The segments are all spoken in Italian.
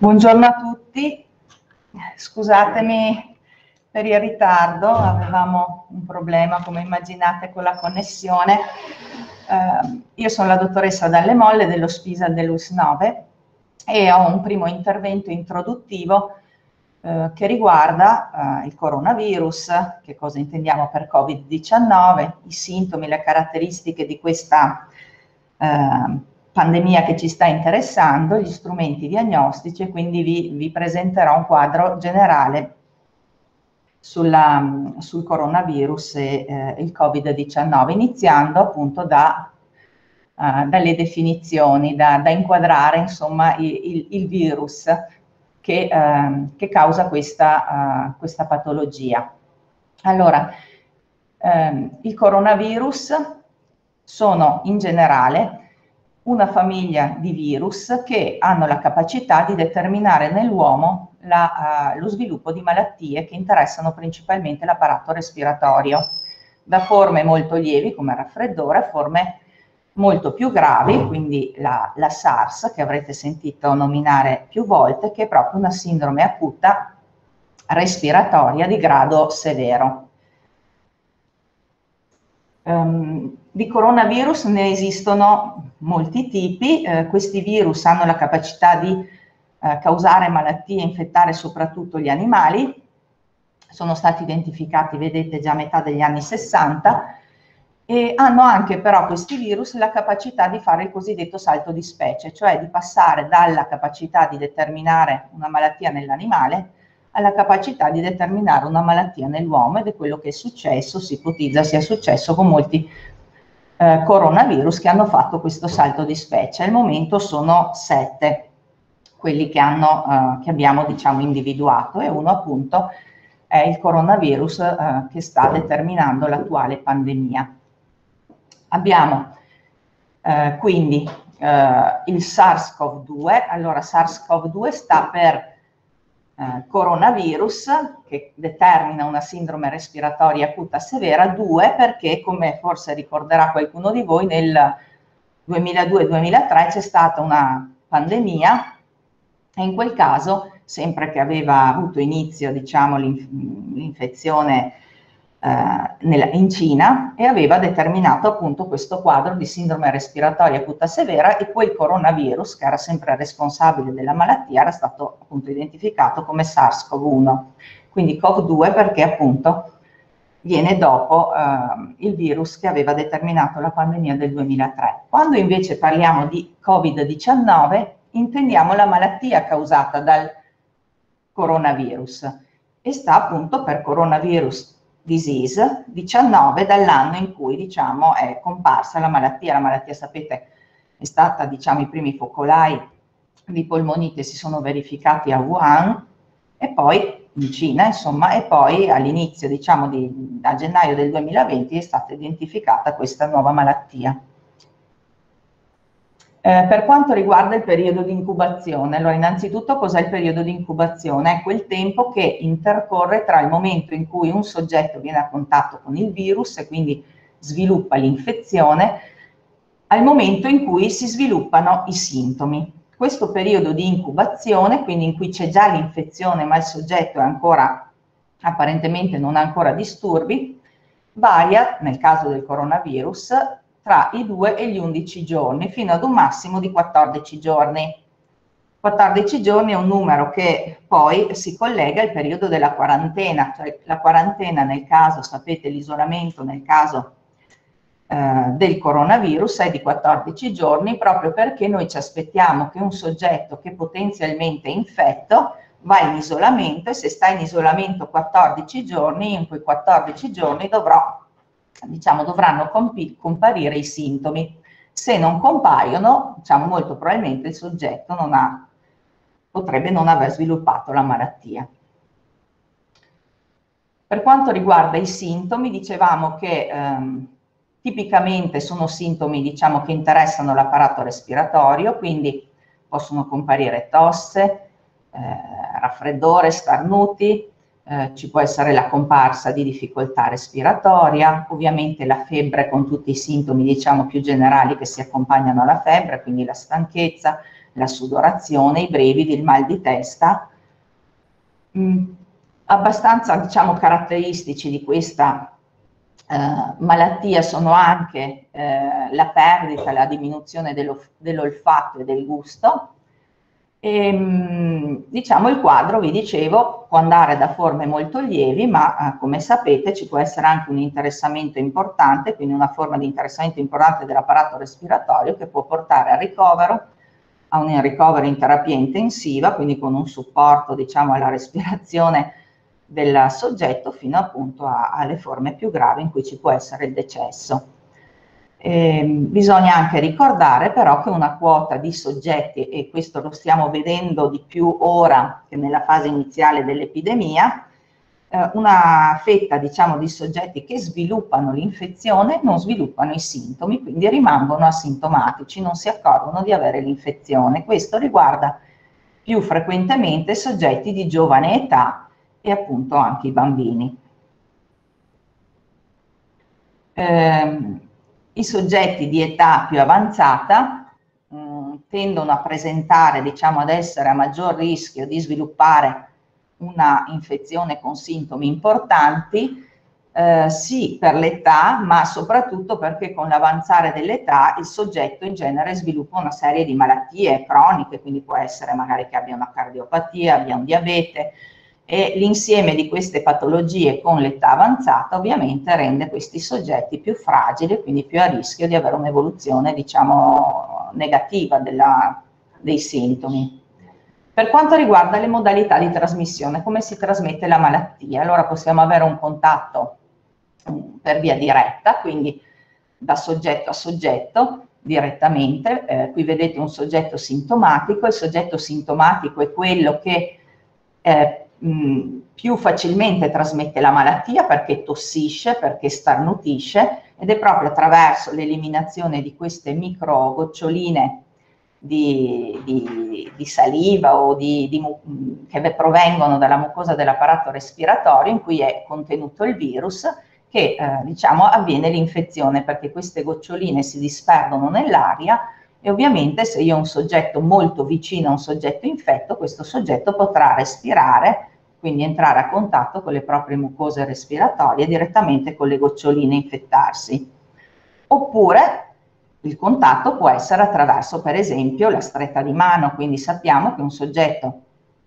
Buongiorno a tutti, scusatemi per il ritardo, avevamo un problema come immaginate con la connessione. Eh, io sono la dottoressa Dalle Molle dello Spisa dell'US 9 e ho un primo intervento introduttivo eh, che riguarda eh, il coronavirus, che cosa intendiamo per Covid-19, i sintomi, le caratteristiche di questa eh, pandemia che ci sta interessando, gli strumenti diagnostici e quindi vi, vi presenterò un quadro generale sulla, sul coronavirus e eh, il Covid-19, iniziando appunto da, uh, dalle definizioni, da, da, inquadrare insomma il, il, virus che, uh, che causa questa, uh, questa, patologia. Allora, ehm, il coronavirus sono in generale una famiglia di virus che hanno la capacità di determinare nell'uomo la, uh, lo sviluppo di malattie che interessano principalmente l'apparato respiratorio, da forme molto lievi come raffreddore a forme molto più gravi, quindi la, la SARS che avrete sentito nominare più volte, che è proprio una sindrome acuta respiratoria di grado severo. Um, di coronavirus ne esistono molti tipi, eh, questi virus hanno la capacità di eh, causare malattie e infettare soprattutto gli animali, sono stati identificati, vedete, già a metà degli anni 60 e hanno anche però questi virus la capacità di fare il cosiddetto salto di specie, cioè di passare dalla capacità di determinare una malattia nell'animale alla capacità di determinare una malattia nell'uomo ed è quello che è successo, si ipotizza sia successo con molti eh, coronavirus che hanno fatto questo salto di specie. Al momento sono sette quelli che, hanno, eh, che abbiamo diciamo, individuato e uno appunto è il coronavirus eh, che sta determinando l'attuale pandemia. Abbiamo eh, quindi eh, il SARS-CoV-2, allora SARS-CoV-2 sta per eh, coronavirus che determina una sindrome respiratoria acuta severa, due perché come forse ricorderà qualcuno di voi nel 2002-2003 c'è stata una pandemia e in quel caso, sempre che aveva avuto inizio diciamo, l'infezione nella, in Cina e aveva determinato appunto questo quadro di sindrome respiratoria acuta severa e quel coronavirus che era sempre responsabile della malattia era stato appunto identificato come SARS-CoV-1, quindi CoV-2 perché appunto viene dopo eh, il virus che aveva determinato la pandemia del 2003. Quando invece parliamo di Covid-19 intendiamo la malattia causata dal coronavirus e sta appunto per coronavirus disease 19 dall'anno in cui diciamo è comparsa la malattia. La malattia sapete è stata diciamo i primi focolai di polmonite si sono verificati a Wuhan e poi in Cina insomma e poi all'inizio diciamo di, a gennaio del 2020 è stata identificata questa nuova malattia. Eh, per quanto riguarda il periodo di incubazione, allora innanzitutto cos'è il periodo di incubazione? È quel tempo che intercorre tra il momento in cui un soggetto viene a contatto con il virus e quindi sviluppa l'infezione, al momento in cui si sviluppano i sintomi. Questo periodo di incubazione, quindi in cui c'è già l'infezione ma il soggetto è ancora apparentemente non ha ancora disturbi, varia, nel caso del coronavirus, tra i 2 e gli 11 giorni, fino ad un massimo di 14 giorni. 14 giorni è un numero che poi si collega al periodo della quarantena, cioè la quarantena nel caso, sapete, l'isolamento nel caso eh, del coronavirus è di 14 giorni proprio perché noi ci aspettiamo che un soggetto che potenzialmente è infetto va in isolamento e se sta in isolamento 14 giorni, in quei 14 giorni dovrò diciamo, dovranno comparire i sintomi. Se non compaiono, diciamo, molto probabilmente il soggetto non ha, potrebbe non aver sviluppato la malattia. Per quanto riguarda i sintomi, dicevamo che ehm, tipicamente sono sintomi diciamo, che interessano l'apparato respiratorio, quindi possono comparire tosse, eh, raffreddore, starnuti, eh, ci può essere la comparsa di difficoltà respiratoria, ovviamente la febbre con tutti i sintomi diciamo più generali che si accompagnano alla febbre, quindi la stanchezza, la sudorazione, i brividi, il mal di testa. Mm, abbastanza diciamo, caratteristici di questa eh, malattia sono anche eh, la perdita, la diminuzione dell'olfatto e del gusto, e, ehm, diciamo il quadro, vi dicevo, può andare da forme molto lievi, ma eh, come sapete ci può essere anche un interessamento importante, quindi una forma di interessamento importante dell'apparato respiratorio che può portare al ricovero, a un ricovero in terapia intensiva, quindi con un supporto diciamo alla respirazione del soggetto fino appunto a, alle forme più gravi in cui ci può essere il decesso. Eh, bisogna anche ricordare però che una quota di soggetti, e questo lo stiamo vedendo di più ora che nella fase iniziale dell'epidemia, eh, una fetta diciamo, di soggetti che sviluppano l'infezione non sviluppano i sintomi, quindi rimangono asintomatici, non si accorgono di avere l'infezione. Questo riguarda più frequentemente soggetti di giovane età e appunto anche i bambini. Eh, i soggetti di età più avanzata mh, mm, tendono a presentare, diciamo ad essere a maggior rischio di sviluppare una infezione con sintomi importanti, eh, sì per l'età, ma soprattutto perché con l'avanzare dell'età il soggetto in genere sviluppa una serie di malattie croniche, quindi può essere magari che abbia una cardiopatia, abbia un diabete, e l'insieme di queste patologie con l'età avanzata ovviamente rende questi soggetti più fragili e quindi più a rischio di avere un'evoluzione diciamo negativa della, dei sintomi. Per quanto riguarda le modalità di trasmissione, come si trasmette la malattia? Allora possiamo avere un contatto mm, per via diretta, quindi da soggetto a soggetto direttamente. Eh, qui vedete un soggetto sintomatico, il soggetto sintomatico è quello che eh, mh, più facilmente trasmette la malattia perché tossisce, perché starnutisce ed è proprio attraverso l'eliminazione di queste micro goccioline di, di, di saliva o di, di, che provengono dalla mucosa dell'apparato respiratorio in cui è contenuto il virus che eh, diciamo avviene l'infezione perché queste goccioline si disperdono nell'aria e ovviamente se io ho un soggetto molto vicino a un soggetto infetto, questo soggetto potrà respirare, quindi entrare a contatto con le proprie mucose respiratorie direttamente con le goccioline e infettarsi. Oppure il contatto può essere attraverso, per esempio, la stretta di mano, quindi sappiamo che un soggetto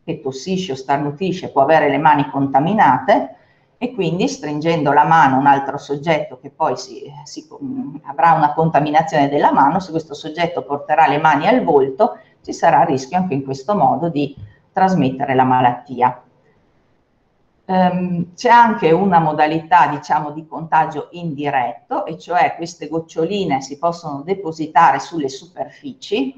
che tossisce o starnutisce può avere le mani contaminate, e quindi stringendo la mano un altro soggetto che poi si, si, avrà una contaminazione della mano, se questo soggetto porterà le mani al volto, ci sarà il rischio anche in questo modo di trasmettere la malattia. Um, c'è anche una modalità, diciamo, di contagio indiretto, e cioè queste goccioline si possono depositare sulle superfici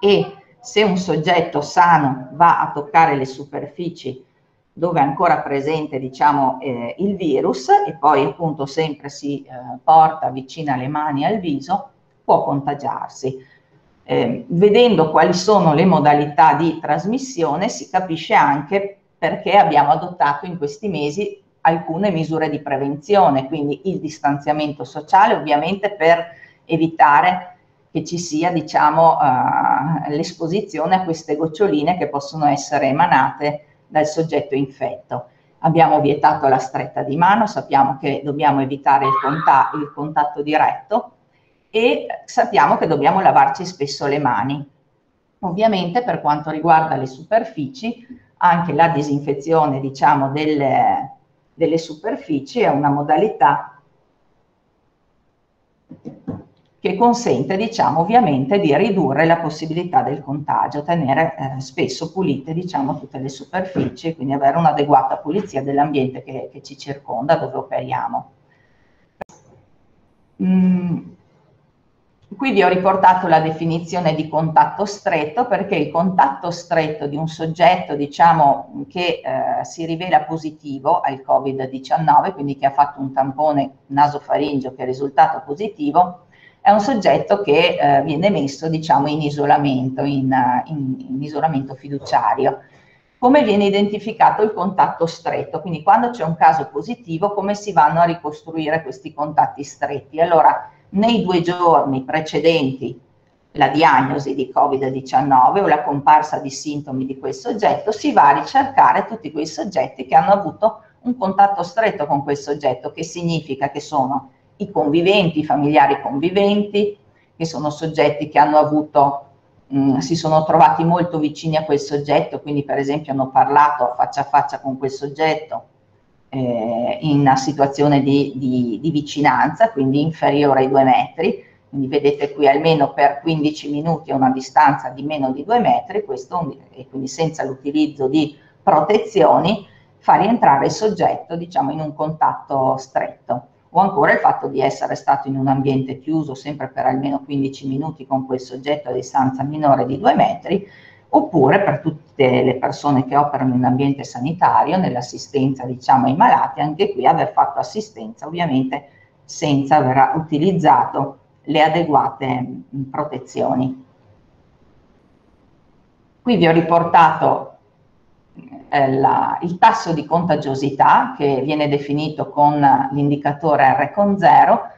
e se un soggetto sano va a toccare le superfici dove è ancora presente diciamo, eh, il virus e poi appunto sempre si eh, porta vicino le mani al viso, può contagiarsi. Eh, vedendo quali sono le modalità di trasmissione si capisce anche perché abbiamo adottato in questi mesi alcune misure di prevenzione, quindi il distanziamento sociale ovviamente per evitare che ci sia diciamo, uh, l'esposizione a queste goccioline che possono essere emanate dal soggetto infetto. Abbiamo vietato la stretta di mano, sappiamo che dobbiamo evitare il, contatto, il contatto diretto e sappiamo che dobbiamo lavarci spesso le mani. Ovviamente per quanto riguarda le superfici, anche la disinfezione diciamo, delle, delle superfici è una modalità che consente, diciamo, ovviamente di ridurre la possibilità del contagio, tenere eh, spesso pulite, diciamo, tutte le superfici, quindi avere un'adeguata pulizia dell'ambiente che, che, ci circonda, dove operiamo. Mm. Qui vi ho riportato la definizione di contatto stretto perché il contatto stretto di un soggetto diciamo, che eh, si rivela positivo al Covid-19, quindi che ha fatto un tampone nasofaringeo che è risultato positivo, è un soggetto che eh, viene messo diciamo, in isolamento, in, in, in isolamento fiduciario. Come viene identificato il contatto stretto? Quindi quando c'è un caso positivo, come si vanno a ricostruire questi contatti stretti? Allora, nei due giorni precedenti la diagnosi di Covid-19 o la comparsa di sintomi di quel soggetto, si va a ricercare tutti quei soggetti che hanno avuto un contatto stretto con quel soggetto, che significa che sono i conviventi, i familiari conviventi, che sono soggetti che hanno avuto, mh, mm, si sono trovati molto vicini a quel soggetto, quindi per esempio hanno parlato faccia a faccia con quel soggetto eh, in una situazione di, di, di vicinanza, quindi inferiore ai due metri, quindi vedete qui almeno per 15 minuti a una distanza di meno di due metri, questo, e quindi senza l'utilizzo di protezioni, fa rientrare il soggetto diciamo, in un contatto stretto o ancora il fatto di essere stato in un ambiente chiuso sempre per almeno 15 minuti con quel soggetto a distanza minore di due metri, oppure per tutte le persone che operano in ambiente sanitario, nell'assistenza diciamo, ai malati, anche qui aver fatto assistenza ovviamente senza aver utilizzato le adeguate protezioni. Qui vi ho riportato eh, la, il tasso di contagiosità che viene definito con l'indicatore R con 0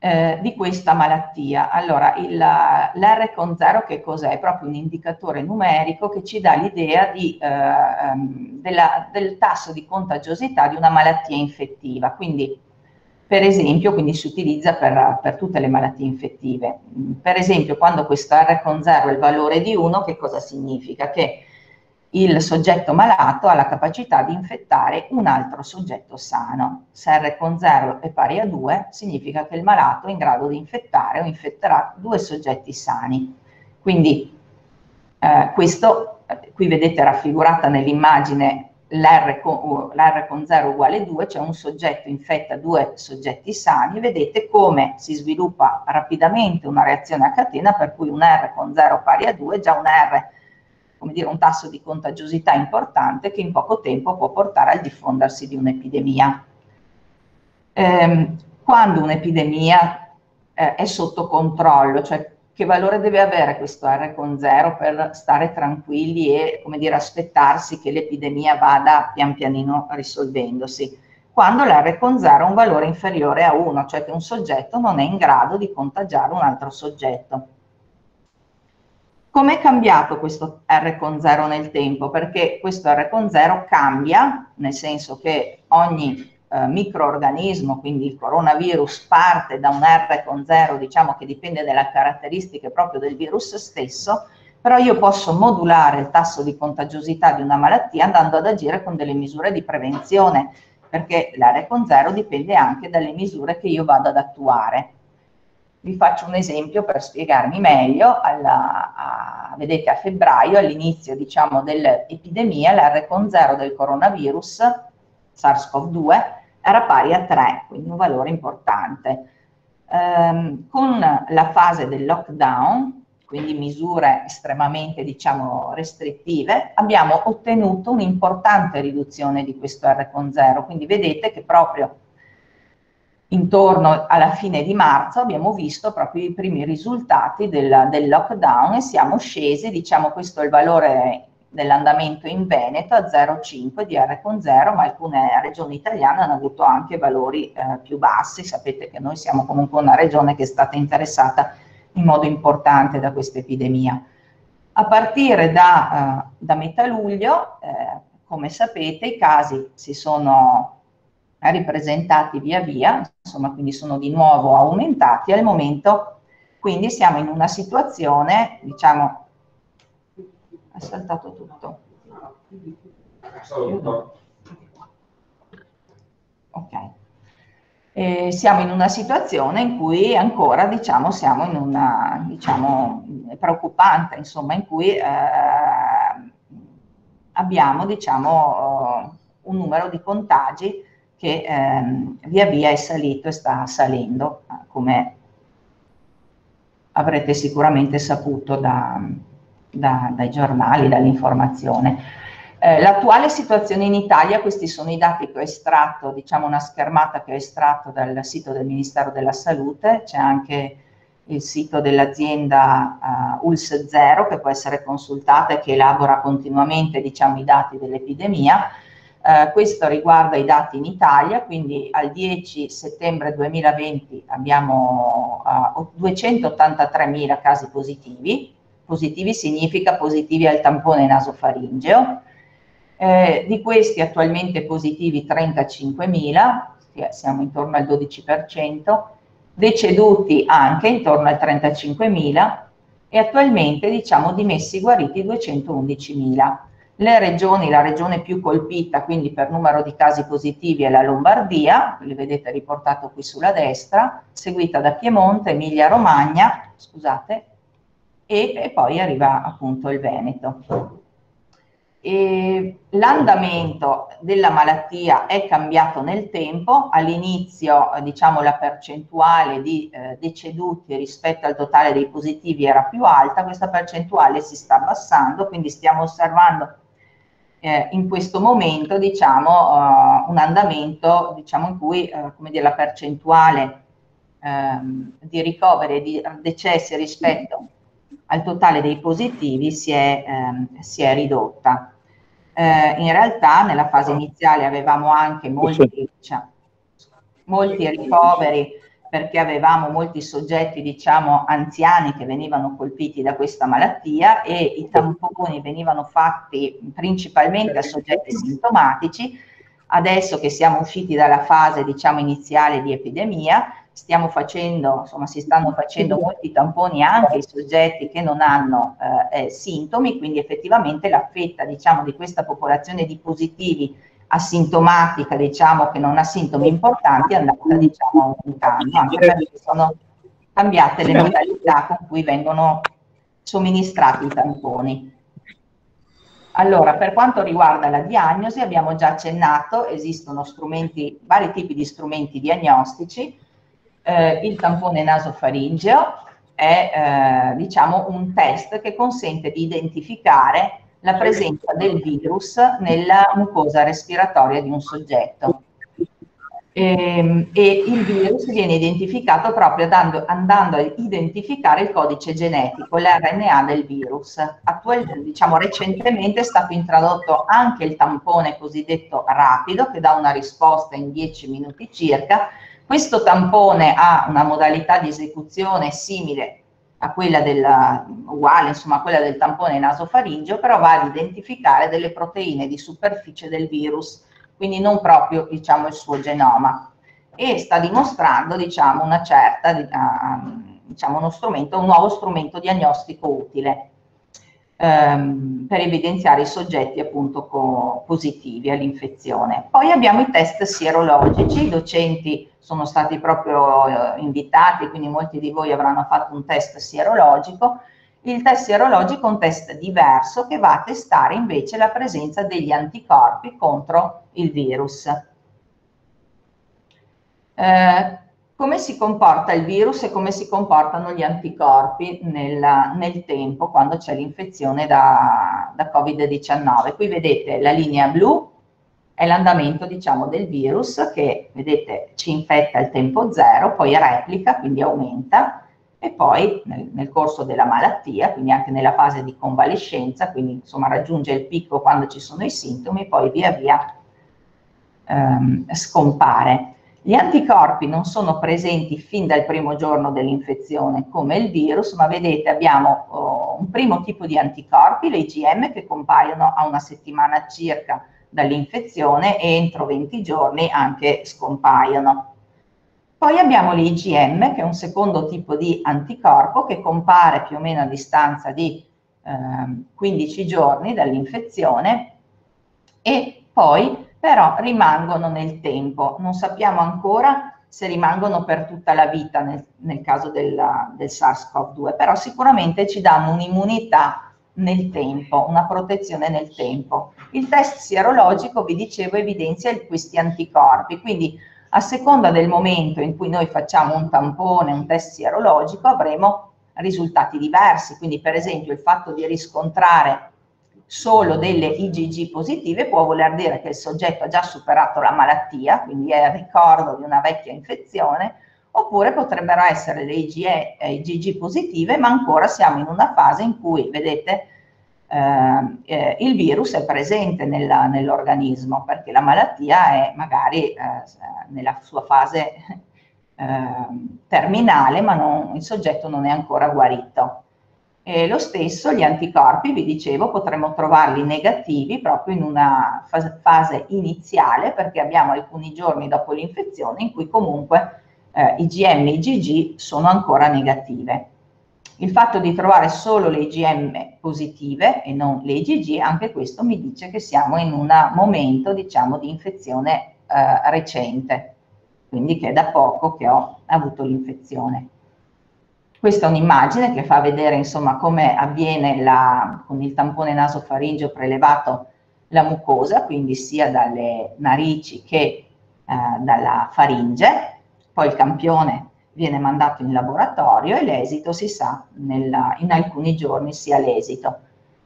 eh, di questa malattia. Allora, l'R con 0 che cos'è? È proprio un indicatore numerico che ci dà l'idea eh, ehm, del tasso di contagiosità di una malattia infettiva. Quindi, per esempio, quindi si utilizza per, per, tutte le malattie infettive. Per esempio, quando questo R con 0 è il valore di 1, che cosa significa? Che il soggetto malato ha la capacità di infettare un altro soggetto sano. Se R con 0 è pari a 2, significa che il malato è in grado di infettare o infetterà due soggetti sani. Quindi eh, questo, qui vedete raffigurata nell'immagine l'R con, con 0 uguale 2, cioè un soggetto infetta due soggetti sani, vedete come si sviluppa rapidamente una reazione a catena per cui un R con 0 pari a 2, già un R come dire, un tasso di contagiosità importante che in poco tempo può portare al diffondersi di un'epidemia. Eh, quando un'epidemia eh, è sotto controllo, cioè che valore deve avere questo R con 0 per stare tranquilli e, come dire, aspettarsi che l'epidemia vada pian pianino risolvendosi? Quando l'R con 0 ha un valore inferiore a 1, cioè che un soggetto non è in grado di contagiare un altro soggetto. Com'è cambiato questo R con 0 nel tempo? Perché questo R con 0 cambia, nel senso che ogni eh, microorganismo, quindi il coronavirus, parte da un R con 0, diciamo che dipende dalle caratteristiche proprio del virus stesso, però io posso modulare il tasso di contagiosità di una malattia andando ad agire con delle misure di prevenzione, perché l'R con 0 dipende anche dalle misure che io vado ad attuare. Vi faccio un esempio per spiegarmi meglio. Alla, a, vedete a febbraio, all'inizio diciamo, dell'epidemia, l'R con 0 del coronavirus, SARS-CoV-2, era pari a 3, quindi un valore importante. Ehm, con la fase del lockdown, quindi misure estremamente diciamo, restrittive, abbiamo ottenuto un'importante riduzione di questo R con 0, quindi vedete che proprio intorno alla fine di marzo abbiamo visto proprio i primi risultati del, del lockdown e siamo scesi, diciamo questo è il valore dell'andamento in Veneto a 0,5 di R con 0, ma alcune regioni italiane hanno avuto anche valori eh, più bassi, sapete che noi siamo comunque una regione che è stata interessata in modo importante da questa epidemia. A partire da, uh, da metà luglio, eh, come sapete, i casi si sono ripresentati via via, insomma quindi sono di nuovo aumentati al momento, quindi siamo in una situazione, diciamo, è saltato tutto. Ok. E siamo in una situazione in cui ancora diciamo siamo in una diciamo preoccupante insomma in cui eh, abbiamo diciamo un numero di contagi che ehm, via via è salito e sta salendo, come avrete sicuramente saputo da, da, dai giornali, dall'informazione. Eh, l'attuale situazione in Italia, questi sono i dati che ho estratto, diciamo una schermata che ho estratto dal sito del Ministero della Salute, c'è anche il sito dell'azienda uh, ULS 0 che può essere consultata e che elabora continuamente diciamo, i dati dell'epidemia. Eh, questo riguarda i dati in Italia, quindi al 10 settembre 2020 abbiamo eh, 283.000 casi positivi, positivi significa positivi al tampone nasofaringeo, eh, di questi attualmente positivi 35.000, siamo intorno al 12%, deceduti anche intorno al 35.000 e attualmente diciamo dimessi guariti 211.000. Le regioni, la regione più colpita quindi per numero di casi positivi è la Lombardia, li vedete riportato qui sulla destra, seguita da Piemonte, Emilia Romagna, scusate, e, e poi arriva appunto il Veneto. L'andamento della malattia è cambiato nel tempo, all'inizio diciamo, la percentuale di eh, deceduti rispetto al totale dei positivi era più alta, questa percentuale si sta abbassando, quindi stiamo osservando eh, in questo momento diciamo, uh, un andamento diciamo, in cui uh, come dire, la percentuale um, di ricoveri e di decessi rispetto al totale dei positivi si è, um, si è ridotta. Eh, in realtà nella fase iniziale avevamo anche molti, cioè, molti ricoveri perché avevamo molti soggetti, diciamo, anziani che venivano colpiti da questa malattia e i tamponi venivano fatti principalmente a soggetti sintomatici. Adesso che siamo usciti dalla fase, diciamo, iniziale di epidemia, stiamo facendo, insomma, si stanno facendo molti tamponi anche ai soggetti che non hanno eh, eh, sintomi, quindi effettivamente la fetta, diciamo, di questa popolazione di positivi asintomatica, diciamo, che non ha sintomi importanti, è andata, diciamo, aumentando, anche perché sono cambiate le modalità con cui vengono somministrati i tamponi. Allora, per quanto riguarda la diagnosi, abbiamo già accennato, esistono strumenti, vari tipi di strumenti diagnostici, eh, il tampone nasofaringeo è eh, diciamo un test che consente di identificare la presenza del virus nella mucosa respiratoria di un soggetto. E, ehm, e il virus viene identificato proprio dando, andando a identificare il codice genetico, l'RNA del virus. Attual, diciamo, recentemente è stato introdotto anche il tampone cosiddetto rapido, che dà una risposta in 10 minuti circa, questo tampone ha una modalità di esecuzione simile a quella del, uguale insomma a quella del tampone nasofaringeo, però va ad identificare delle proteine di superficie del virus, quindi non proprio diciamo il suo genoma. E sta dimostrando diciamo certa uh, diciamo uno strumento, un nuovo strumento diagnostico utile ehm, per evidenziare i soggetti appunto positivi all'infezione. Poi abbiamo i test sierologici, i docenti sono stati proprio eh, invitati, quindi molti di voi avranno fatto un test sierologico. Il test sierologico è un test diverso che va a testare invece la presenza degli anticorpi contro il virus. Eh, come si comporta il virus e come si comportano gli anticorpi nel, nel tempo quando c'è l'infezione da, da Covid-19. Qui vedete la linea blu è l'andamento diciamo del virus che vedete ci infetta al tempo zero, poi replica, quindi aumenta e poi nel, nel, corso della malattia, quindi anche nella fase di convalescenza, quindi insomma raggiunge il picco quando ci sono i sintomi, poi via via ehm, scompare. Gli anticorpi non sono presenti fin dal primo giorno dell'infezione come il virus, ma vedete abbiamo oh, un primo tipo di anticorpi, le IgM, che compaiono a una settimana circa dall'infezione e entro 20 giorni anche scompaiono. Poi abbiamo l'IgM, che è un secondo tipo di anticorpo che compare più o meno a distanza di eh, 15 giorni dall'infezione e poi però rimangono nel tempo. Non sappiamo ancora se rimangono per tutta la vita nel, nel caso della, del SARS-CoV-2, però sicuramente ci danno un'immunità nel tempo, una protezione nel tempo. Il test sierologico, vi dicevo, evidenzia questi anticorpi, quindi a seconda del momento in cui noi facciamo un tampone, un test sierologico, avremo risultati diversi. Quindi, per esempio, il fatto di riscontrare solo delle IgG positive può voler dire che il soggetto ha già superato la malattia, quindi è il ricordo di una vecchia infezione, oppure potrebbero essere le IgE, IgG positive, ma ancora siamo in una fase in cui, vedete, eh, eh, il virus è presente nell'organismo perché la malattia è magari eh, nella sua fase ehm, terminale ma non, il soggetto non è ancora guarito. E lo stesso gli anticorpi, vi dicevo, potremmo trovarli negativi proprio in una fase iniziale perché abbiamo alcuni giorni dopo l'infezione in cui comunque eh, IgM e IgG sono ancora negative. Il fatto di trovare solo le IgM positive e non le IgG, anche questo mi dice che siamo in un momento, diciamo, di infezione eh, recente, quindi che è da poco che ho avuto l'infezione. Questa è un'immagine che fa vedere insomma come avviene la, con il tampone nasofaringeo prelevato la mucosa, quindi sia dalle narici che eh, dalla faringe. Poi il campione viene mandato in laboratorio e l'esito si sa, nella, in alcuni giorni sia l'esito.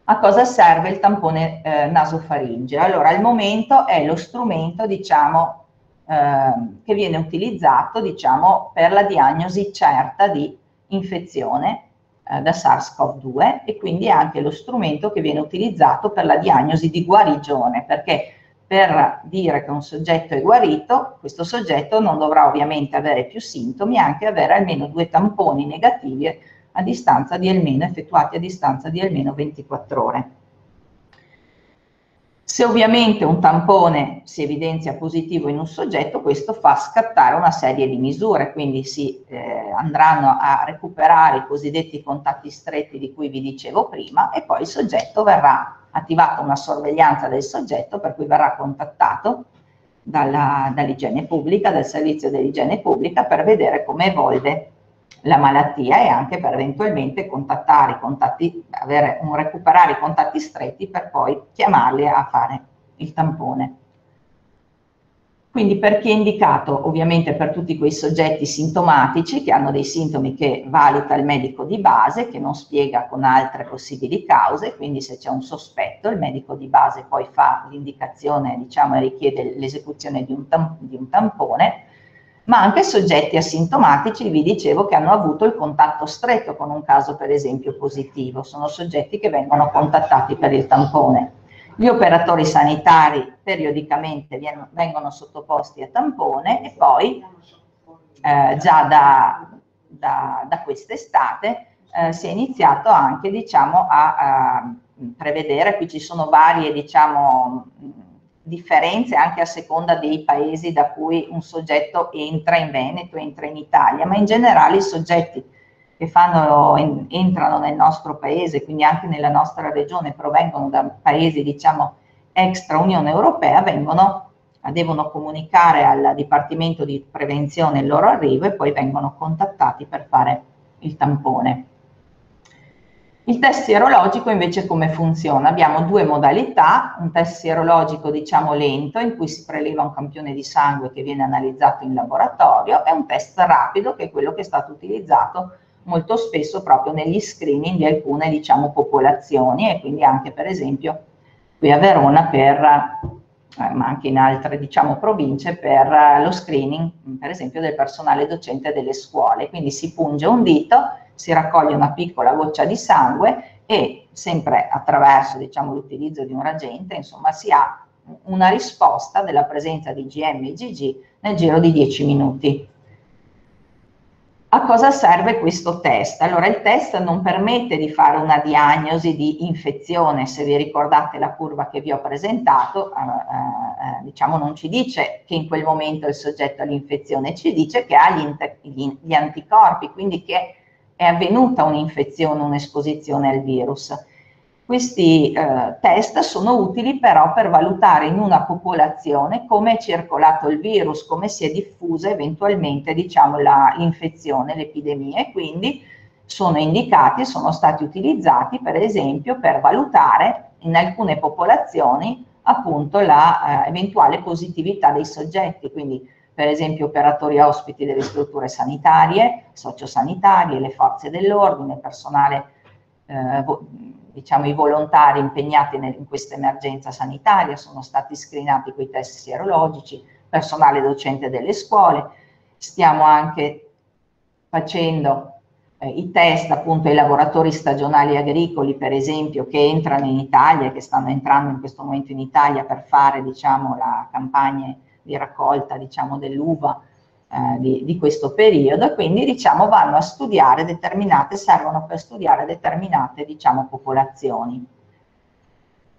A cosa serve il tampone eh, nasofaringeo? Allora, al momento è lo strumento, diciamo, eh, che viene utilizzato, diciamo, per la diagnosi certa di infezione eh, da SARS-CoV-2 e quindi è anche lo strumento che viene utilizzato per la diagnosi di guarigione, perché per dire che un soggetto è guarito, questo soggetto non dovrà ovviamente avere più sintomi, anche avere almeno due tamponi negativi a distanza di almeno, effettuati a distanza di almeno 24 ore. Se ovviamente un tampone si evidenzia positivo in un soggetto, questo fa scattare una serie di misure, quindi si eh, andranno a recuperare i cosiddetti contatti stretti di cui vi dicevo prima e poi il soggetto verrà attivata una sorveglianza del soggetto per cui verrà contattato dall'igiene pubblica, dal servizio dell'igiene pubblica per vedere come evolve la malattia e anche per eventualmente contattare i contatti, avere un, recuperare i contatti stretti per poi chiamarli a fare il tampone. Quindi perché è indicato? Ovviamente per tutti quei soggetti sintomatici che hanno dei sintomi che valuta il medico di base, che non spiega con altre possibili cause, quindi se c'è un sospetto il medico di base poi fa l'indicazione diciamo, e richiede l'esecuzione di, di un tampone, ma anche soggetti asintomatici, vi dicevo, che hanno avuto il contatto stretto con un caso per esempio positivo, sono soggetti che vengono contattati per il tampone. Gli operatori sanitari periodicamente vengono sottoposti a tampone e poi eh, già da, da, da quest'estate eh, si è iniziato anche diciamo, a, a, prevedere, qui ci sono varie diciamo, differenze anche a seconda dei paesi da cui un soggetto entra in Veneto, entra in Italia, ma in generale i soggetti che fanno, en, entrano nel nostro paese, quindi anche nella nostra regione, provengono da paesi diciamo extra Unione Europea, vengono, devono comunicare al Dipartimento di Prevenzione il loro arrivo e poi vengono contattati per fare il tampone. Il test sierologico invece come funziona? Abbiamo due modalità, un test sierologico diciamo lento in cui si preleva un campione di sangue che viene analizzato in laboratorio e un test rapido che è quello che è stato utilizzato molto spesso proprio negli screening di alcune diciamo popolazioni e quindi anche per esempio qui a Verona per eh, ma anche in altre diciamo, province per eh, lo screening per esempio del personale docente delle scuole quindi si punge un dito si raccoglie una piccola goccia di sangue e sempre attraverso diciamo, l'utilizzo di un reagente, insomma, si ha una risposta della presenza di GM e GG nel giro di 10 minuti. A cosa serve questo test? Allora il test non permette di fare una diagnosi di infezione, se vi ricordate la curva che vi ho presentato, eh, eh, diciamo non ci dice che in quel momento il soggetto ha l'infezione, ci dice che ha gli, gli, gli anticorpi, quindi che è avvenuta un'infezione, un'esposizione al virus. Questi eh, test sono utili però per valutare in una popolazione come è circolato il virus, come si è diffusa eventualmente diciamo, l'infezione, l'epidemia e quindi sono indicati, sono stati utilizzati per esempio per valutare in alcune popolazioni appunto l'eventuale eh, positività dei soggetti, quindi per esempio operatori ospiti delle strutture sanitarie, sociosanitarie, le forze dell'ordine, personale, eh, diciamo i volontari impegnati nel, in questa emergenza sanitaria, sono stati screenati quei test sierologici, personale docente delle scuole, stiamo anche facendo eh, i test appunto ai lavoratori stagionali agricoli, per esempio, che entrano in Italia, che stanno entrando in questo momento in Italia per fare diciamo, la campagna di raccolta diciamo, dell'uva eh, di, di, questo periodo quindi diciamo, vanno a studiare determinate, servono per studiare determinate diciamo, popolazioni.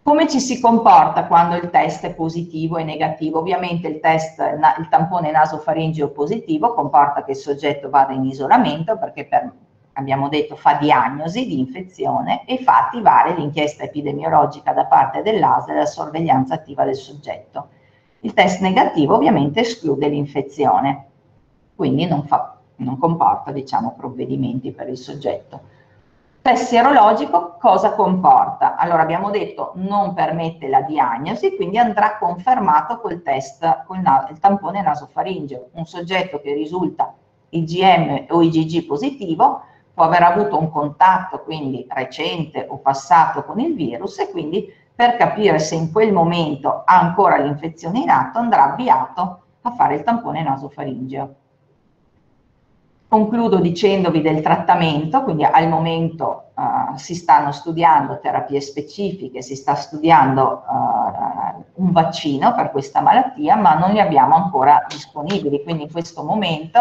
Come ci si comporta quando il test è positivo e negativo? Ovviamente il test, il tampone nasofaringeo positivo comporta che il soggetto vada in isolamento perché per, abbiamo detto fa diagnosi di infezione e fa attivare l'inchiesta epidemiologica da parte dell'ASL e la sorveglianza attiva del soggetto. Il test negativo ovviamente esclude l'infezione, quindi non, fa, non comporta diciamo, provvedimenti per il soggetto. Test sierologico cosa comporta? Allora abbiamo detto non permette la diagnosi, quindi andrà confermato col test, con il tampone nasofaringeo. Un soggetto che risulta IgM o IgG positivo può aver avuto un contatto quindi recente o passato con il virus e quindi per capire se in quel momento ha ancora l'infezione in atto andrà avviato a fare il tampone nasofaringeo. Concludo dicendovi del trattamento, quindi al momento uh, si stanno studiando terapie specifiche, si sta studiando uh, un vaccino per questa malattia, ma non li abbiamo ancora disponibili, quindi in questo momento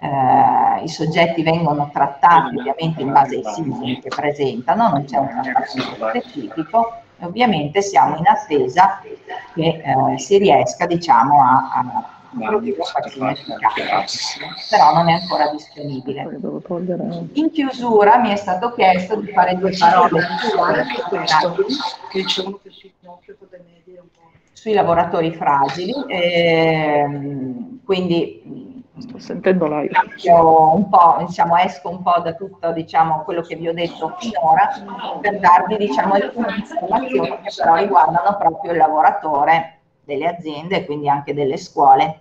uh, i soggetti vengono trattati ovviamente in base ai sintomi che presentano, non c'è un trattamento specifico e ovviamente siamo in attesa che si riesca diciamo, a, a però non è ancora disponibile. In chiusura mi è stato chiesto di fare due parole sui lavoratori fragili, ehm, quindi Sto sentendo live. Un po', diciamo, esco un po' da tutto diciamo, quello che vi ho detto finora per darvi diciamo, alcune informazioni che però riguardano proprio il lavoratore delle aziende e quindi anche delle scuole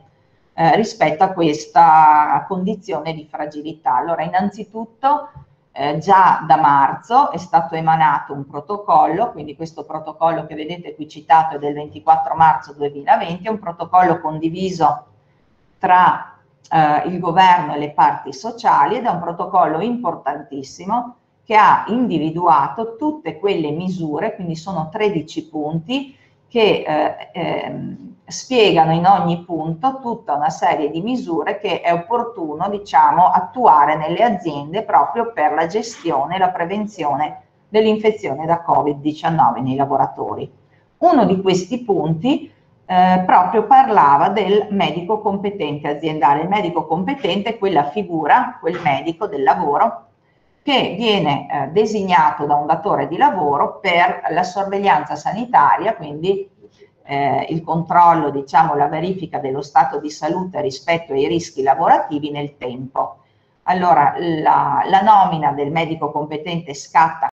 eh, rispetto a questa condizione di fragilità. Allora, innanzitutto eh, già da marzo è stato emanato un protocollo, quindi questo protocollo che vedete qui citato è del 24 marzo 2020, è un protocollo condiviso tra eh, il governo e le parti sociali ed è un protocollo importantissimo che ha individuato tutte quelle misure, quindi sono 13 punti, che eh, eh, spiegano in ogni punto tutta una serie di misure che è opportuno diciamo, attuare nelle aziende proprio per la gestione e la prevenzione dell'infezione da Covid-19 nei lavoratori. Uno di questi punti eh, proprio parlava del medico competente aziendale. Il medico competente è quella figura, quel medico del lavoro che viene eh, designato da un datore di lavoro per la sorveglianza sanitaria, quindi eh, il controllo, diciamo, la verifica dello stato di salute rispetto ai rischi lavorativi nel tempo. Allora, la, la nomina del medico competente scatta